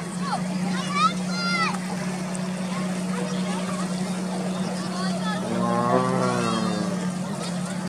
go.